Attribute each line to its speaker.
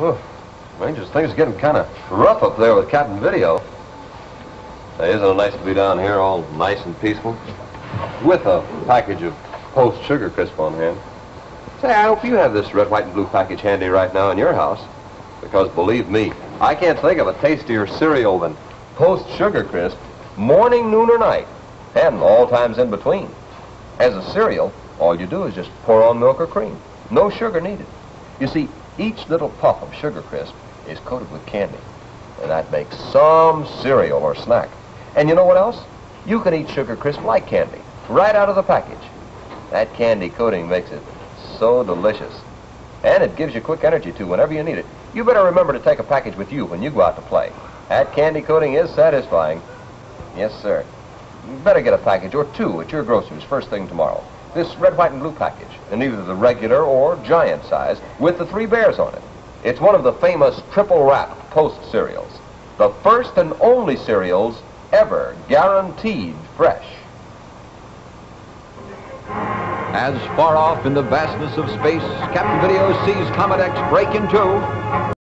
Speaker 1: Whew. Rangers, things are getting kind of rough up there with Captain Video. Hey, isn't it nice to be down here all nice and peaceful? With a package of Post Sugar Crisp on hand. Say, I hope you have this red, white, and blue package handy right now in your house. Because believe me, I can't think of a tastier cereal than Post Sugar Crisp, morning, noon, or night, and all times in between. As a cereal, all you do is just pour on milk or cream. No sugar needed. You see, each little puff of Sugar Crisp is coated with candy. And that makes some cereal or snack. And you know what else? You can eat Sugar Crisp like candy, right out of the package. That candy coating makes it so delicious. And it gives you quick energy, too, whenever you need it. You better remember to take a package with you when you go out to play. That candy coating is satisfying. Yes, sir. You better get a package or two at your grocer's first thing tomorrow. This red, white, and blue package, in either the regular or giant size, with the three bears on it. It's one of the famous triple wrap Post cereals. The first and only cereals ever guaranteed fresh.
Speaker 2: As far off in the vastness of space, Captain Video sees Comet X break in two.